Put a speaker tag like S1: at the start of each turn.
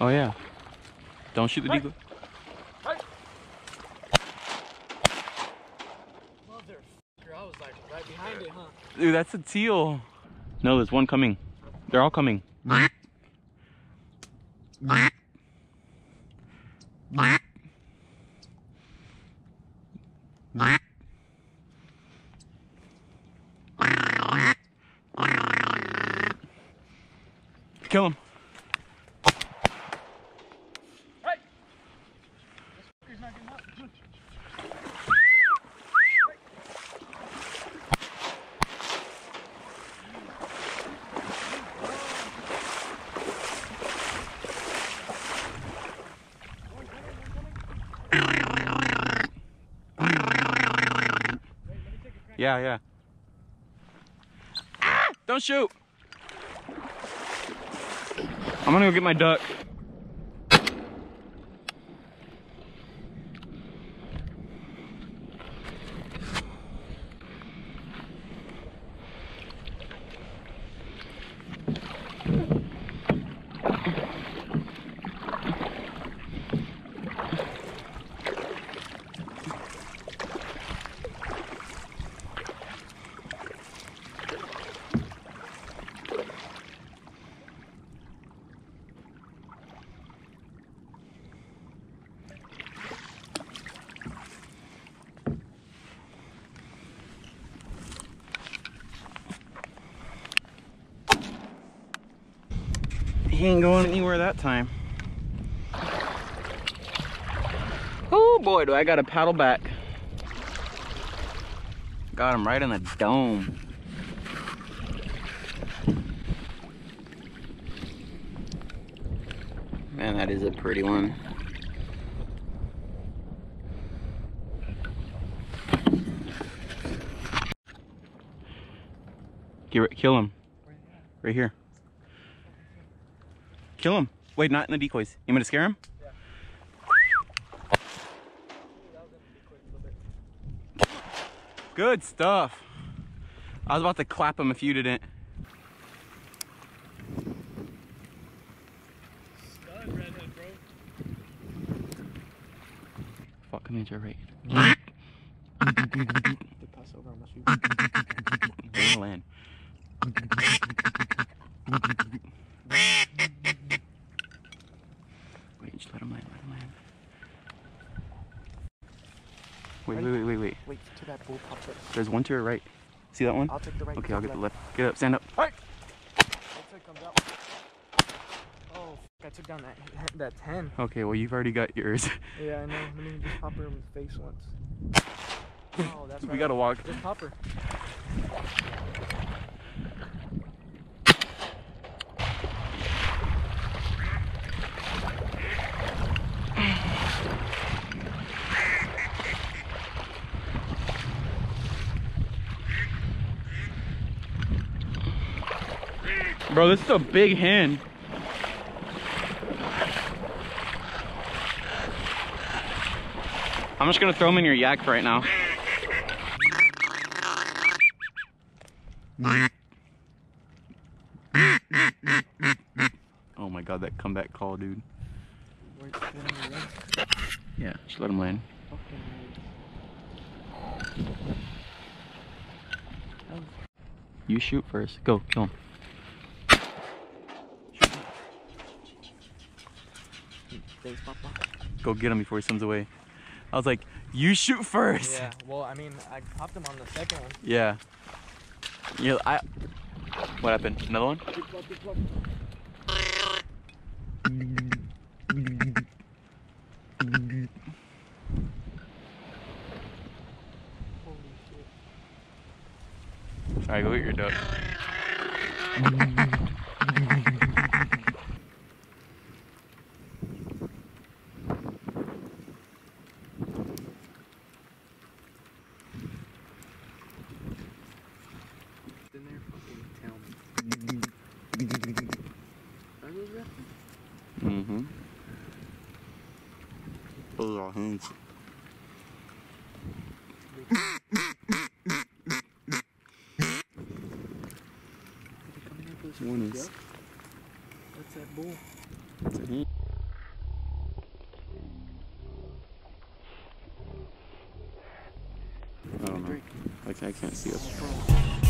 S1: Oh yeah. Don't shoot the
S2: Right.
S1: decoy.
S2: Motherfucker, I was like right behind it, huh?
S1: Dude, that's a teal. No, there's one coming. They're all coming. Kill him. Yeah, yeah. Ah! Don't shoot. I'm gonna go get my duck. He ain't going anywhere that time. Oh boy, do I got to paddle back. Got him right in the dome. Man, that is a pretty one. Kill him. Right here. Kill him. Wait, not in the decoys. You want me to scare him? Good stuff. I was about to clap him if you didn't.
S2: Stud redhead, bro.
S1: Fuck, come into
S2: shoe.
S1: Bring land. Wait, just let him land, let him land. Wait, wait, wait, wait, wait.
S2: Wait to that bull pops up.
S1: There's one to your right. See that one?
S2: I'll take the right.
S1: Okay, I'll get the left. Get up, stand up.
S2: Comes out. Oh, I took down that that ten.
S1: Okay, well, you've already got yours.
S2: Yeah, I know. Let me just pop her in the face once. Oh, that's
S1: we gotta walk.
S2: Just pop
S1: Bro, this is a big hen. I'm just gonna throw him in your yak right now. Oh my god, that comeback call, dude. Yeah, just let him land. You shoot first. Go, kill him.
S2: Face papa.
S1: Go get him before he swims away. I was like, you shoot first.
S2: Yeah. Well, I mean, I popped him on the second one.
S1: Yeah. Yeah, I. What happened? Another one?
S2: Holy shit.
S1: Alright, go get your duck. Mm-hmm. Those are
S2: hands.
S1: One is.
S2: That's that bull.
S1: That's a hand. I don't know. Like I can't see us.